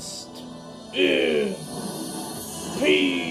podcast in peace.